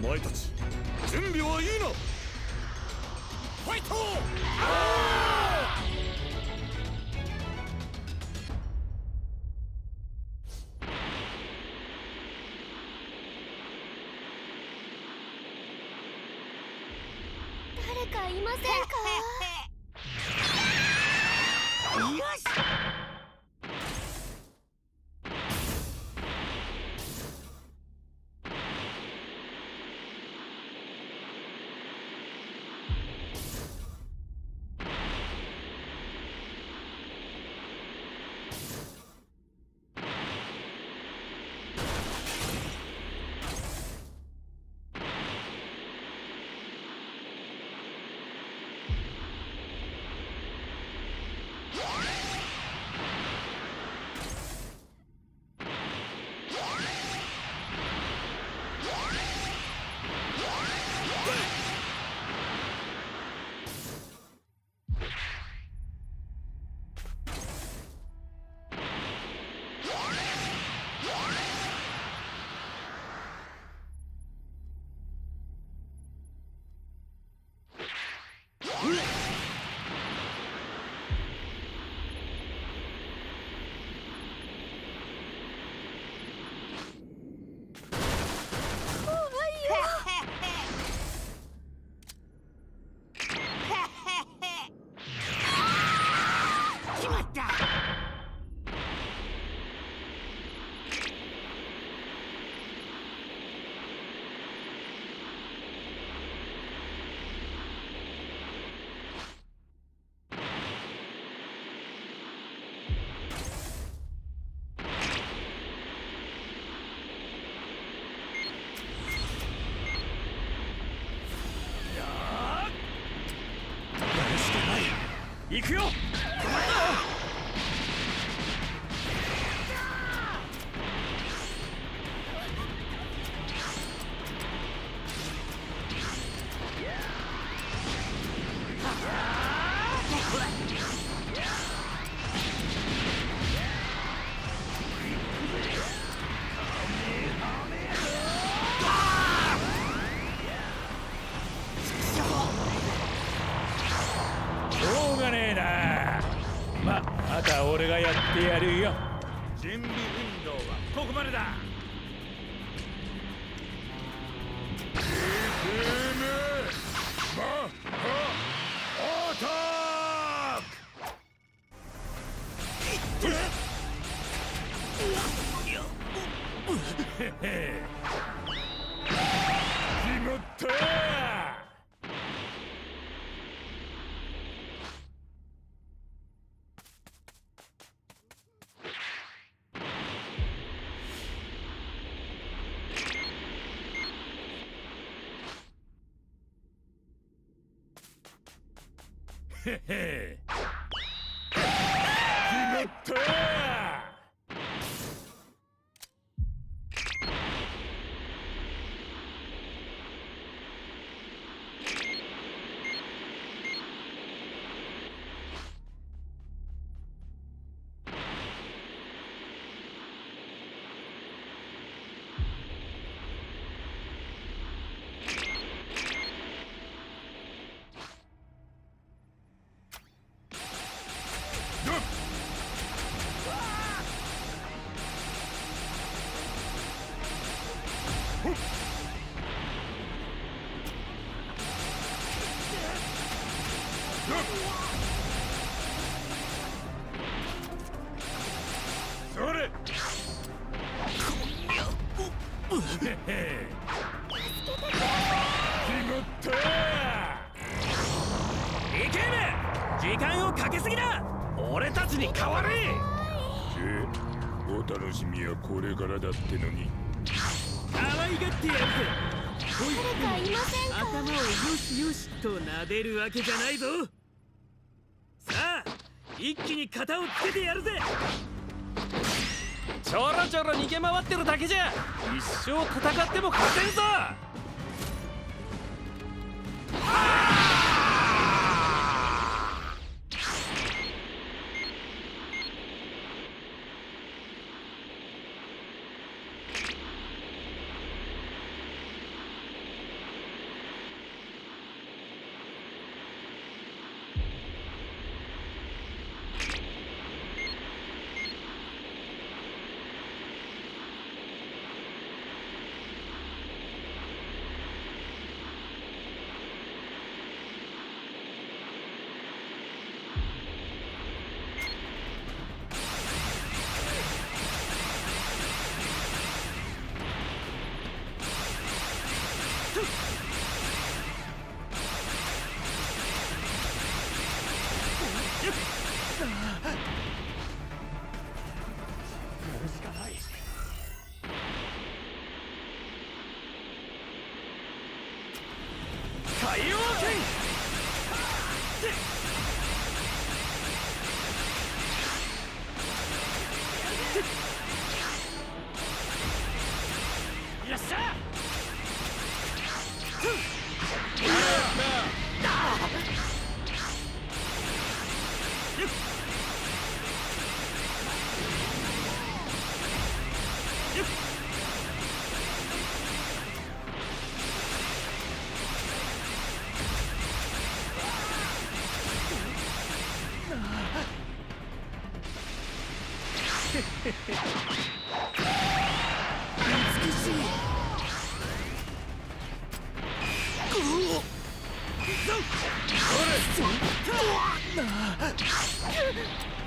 前たち。準備はいいな。ファイト決まった。へ決まったいけめ時間をかけすぎだ俺たちに代われお楽しみはこれからだってのに可愛がってやるぜこい誰かいませんか？頭をよしよしと撫でるわけじゃないぞ。さあ一気に型をつけてやるぜ。ちょろちょろ逃げ回ってるだけじゃ一生戦っても勝てんぞ!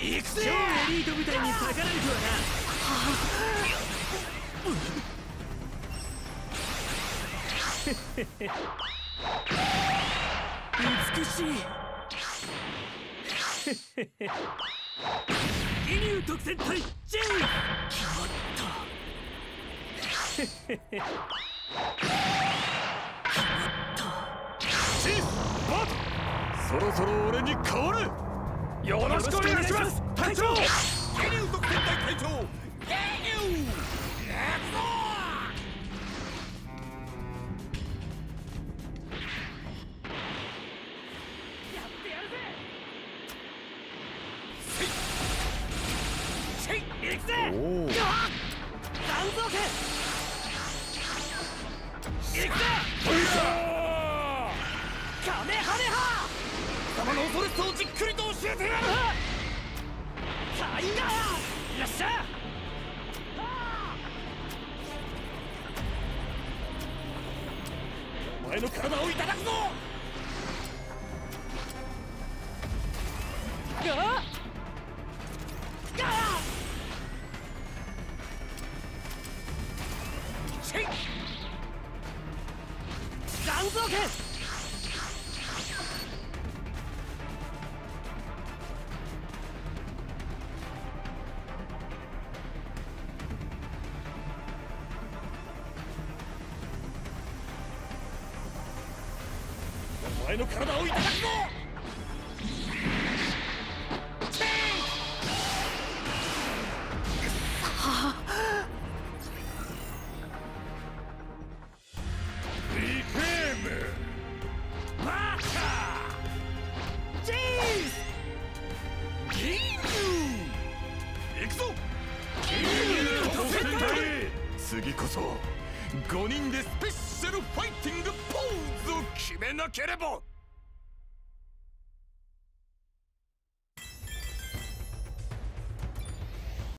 行くぜ超エリート部隊に逆らうとはな美しい。ギニュー特戦隊ジェイ決まチーフバトそろそろ俺に代われ。よろしくお願いします。隊長。ゲニュー特戦隊隊長ゲニュー貴様の恐れさをじっくりと教えてやるタイガーよっしゃお前の体をいただくぞガーガーせい残像剣 terrible!